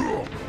Come.